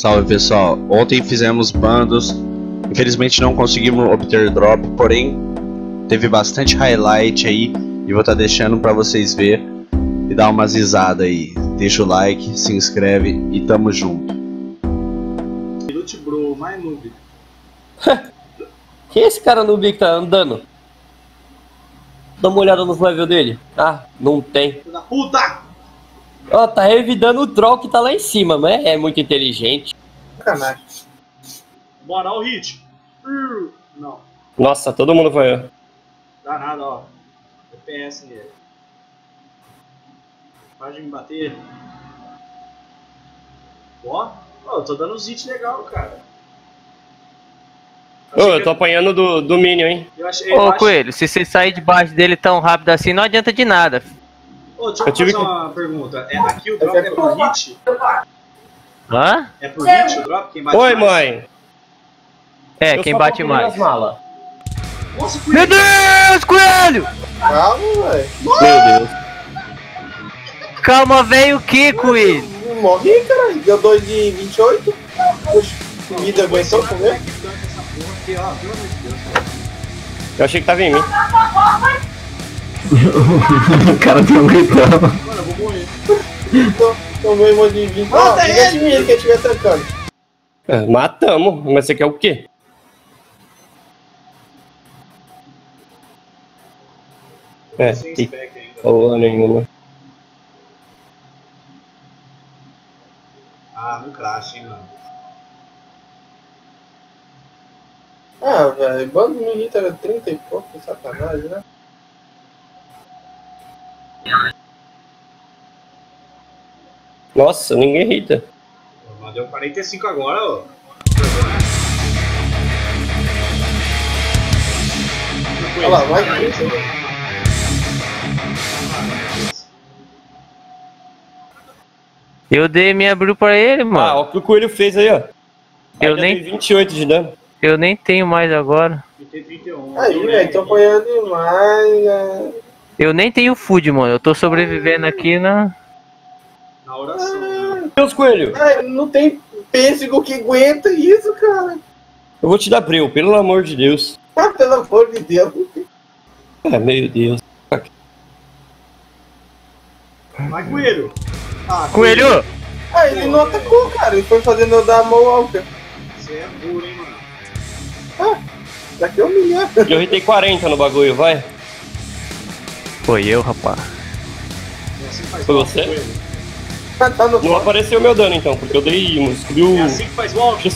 Salve pessoal, ontem fizemos bandos, infelizmente não conseguimos obter drop, porém teve bastante highlight aí e vou estar tá deixando para vocês ver e dar umas risadas aí. Deixa o like, se inscreve e tamo junto. Lute bro, mais noob. Quem é esse cara noob que tá andando? Dá uma olhada nos level dele. Ah, não tem. Puta! Ó, tá revidando o troll que tá lá em cima, mas é muito inteligente. Sacanagem. Bora, ó o hit. Uh, Não, Nossa, todo mundo vai. dá nada, ó. DPS nele. Para de me bater. Ó, ó, eu tô dando uns hits legal, cara. Ô, eu tô apanhando do, do Minion, hein? Eu achei, eu Ô, achei- Coelho, se você sair debaixo dele tão rápido assim, não adianta de nada. Ô, deixa eu, Eu tive fazer que- uma pergunta. É, aqui o drop é por hit? Hã? É por hit o drop? Quem bate Oi, mais? mãe. É, Eu quem bate mais. nas malas. Nossa, Meu Deus, Coelho! Calma, velho. Meu Deus. Calma, velho, o que, Coelho? Morri, cara. Deu 2 de 28. Puxa, comida aguentou comer? Eu achei que tava em mim. O cara tem um gritão. Mano, eu vou morrer. Então, tomei um de 20. Ó, Mata ele! de mim quem estiver tancando. É, matamos. Mas você quer o quê? É, ainda. porra nenhuma. Ah, no crash, hein, mano. Ah, velho, bando era 30 e pouco, sacanagem, né? Nossa, ninguém irrita. Deu 45 agora, ó. Olha lá, 30. Eu dei minha brew pra ele, Ah, mano. ó o que o coelho fez aí, ó. Eu Ainda nem- dei 28 de dano. Eu nem tenho mais agora. Tem 31. Aí, velho, tô apanhando demais, né? Eu nem tenho food, mano. Eu tô sobrevivendo aqui na. Na oração. né? Deus, coelho. Ai, não tem pêssego que aguenta isso, cara. Eu vou te dar breu, pelo amor de Deus. Ah, pelo amor de Deus. Ah, meu Deus. Vai, coelho. Ah, Coelho! Ah, ele não atacou, cara. Ele foi fazendo eu dar a mão alta. Você é burro, hein, mano. Daqui é humilhar. Eu hitei 40 no bagulho, vai. Foi eu, rapaz. É Foi você? Tá no Não apareceu meu dano então, porque eu dei. Subiu. É assim que faz walk.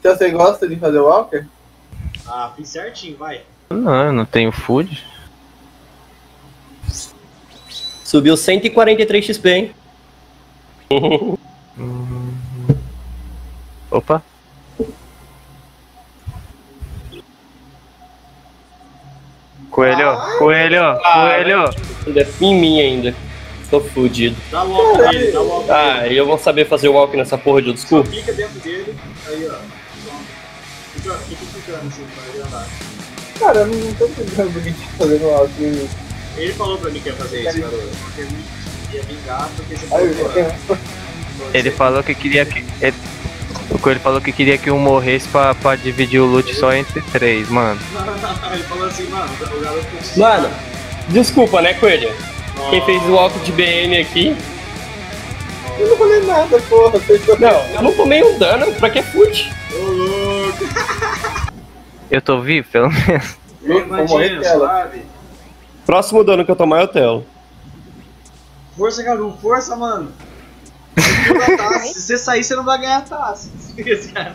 Então você gosta de fazer walker? Ah, fiz certinho, vai. Não, eu não tenho food. Subiu 143 XP, hein? Opa. Coelho, coelho, coelho. Ainda é em mim ainda. Tô fudido. Dá walk nele, dá walk Ah, nele. e eu vou saber fazer walk nessa porra de Só clica dentro dele, aí, ó. Só. Fica, fica clicando assim pra ele andar. Cara, eu não tô entendendo por que tá fazendo walker. Ele falou pra mim que ia fazer isso, garoto. Porque ele ia vingar porque você Aí, falou, eu- Ele falou que queria que. Ele... O Coelho falou que queria que um morresse pra, pra dividir o loot só entre três, mano. ele falou assim, mano, o garoto Mano, desculpa, né, Coelho? Quem fez o walk de BM aqui. eu não falei nada, porra. Não, eu não tomei um dano, pra que fute? Ô, louco! Eu tô vivo, pelo menos. Louco, vou morrer. Próximo dano que eu tomar eu telo. Força, Garu, força, mano. Se você sair, você não vai ganhar a taça. Esse cara.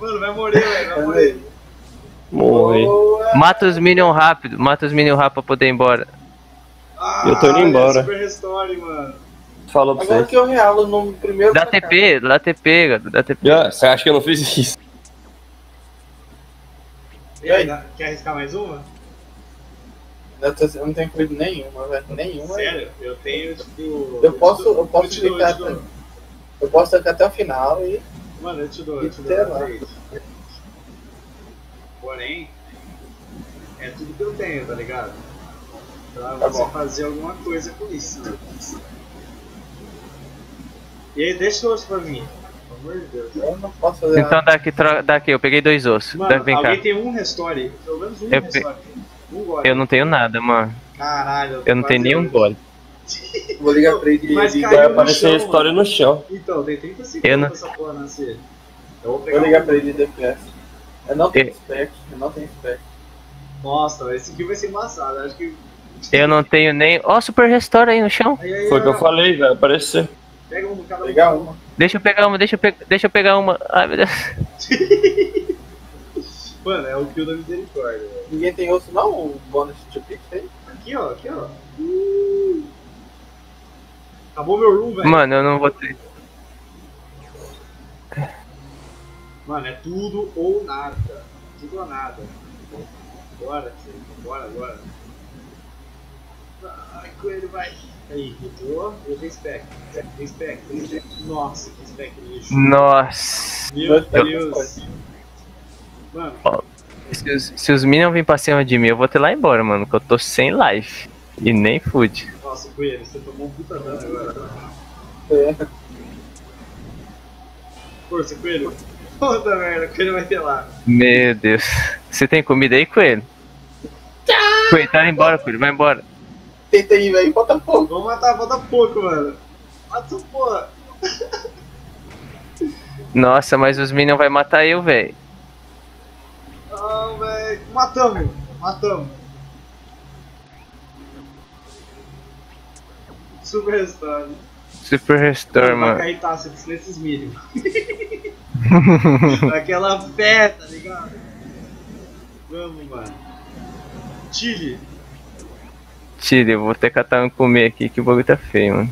Mano, vai morrer, velho. Vai morrer. Morre. Boa. Mata os minions rápido, mata os minions rápido pra poder ir embora. Ah, Eu tô indo embora. Super restore, mano. Falou pra Agora você. que eu realo no primeiro. Dá TP, dá TP, gato, dá TP. Você acha que eu não fiz isso? E aí, quer arriscar mais uma? Eu eu não tenho fluido nenhuma, velho. Nenhuma. Sério? Eu tenho, tipo... Eu posso, eu posso te dou, ficar. eu te dou. Eu posso ficar até o final e. Mano, eu te dou, eu te dou. Porém, é tudo que eu tenho, tá ligado? Pra Tá você bom. fazer alguma coisa com isso. né? E aí, deixa o osso pra mim. Pelo amor de Deus. Eu não posso fazer Então nada. dá aqui, tro- dá aqui, eu peguei dois ossos. Mano, Deve vem cá. alguém tem um restore. Pelo menos um Eu pe- restore. Um gole. Eu não tenho nada, mano. Caralho. Eu não tenho nenhum gole. Vou ligar pra ele Mas e Vai aparecer a história no chão. Então, tem 30 segundos Eu não- pra essa porra nascer. Eu vou pegar Vou ligar um- pra ele de DPS. Eu não tenho spec, eu não tenho spec. Nossa, esse aqui vai ser embaçado. Acho que. Eu não tenho nem. Ó, Super Restore aí no chão. Aí, aí, Foi o que eu falei, vai aparecer. Pega um cada ligar uma. Deixa eu pegar uma, deixa eu, pe... deixa eu pegar uma. Ai, meu Deus. Mano, é o kill da misericórdia. velho. Ninguém tem osso não? O bônus de pick aí? Aqui, ó, aqui, ó. Uh. Acabou meu room, velho. Mano, eu não vou ter. Mano, é tudo ou nada. Tudo ou nada. Bora, filho. Bora, bora. Ai, coelho, vai. Aí, hitou. Eu tenho spec. Tem spec, tem spec. Nossa, que spec lixo. Nossa. Meu Eu- Deus. Mano, Se os, se os minions virem pra cima de mim, eu vou ter lá embora, mano. Que eu tô sem life. E nem food. nossa, coelho, você tomou um puta dano agora. É. Força, coelho. Puta merda, coelho vai ter lá. Meu Deus. Você tem comida aí, coelho? Coelho, tá indo embora, coelho. Vai embora. Tenta aí, velho, bota fogo. Vamos matar, falta pouco, mano. Mata essa porra. Nossa, mas os minions vai matar eu, velho. Não, velho. Matamos. Matamos. Super restore. Super Restore, Vai mano. cair Tácitos nesses minions. Aquela fé, tá ligado? Vamos, mano. Chile. Tira, eu vou ter que catar um comer aqui que o bagulho tá feio, mano.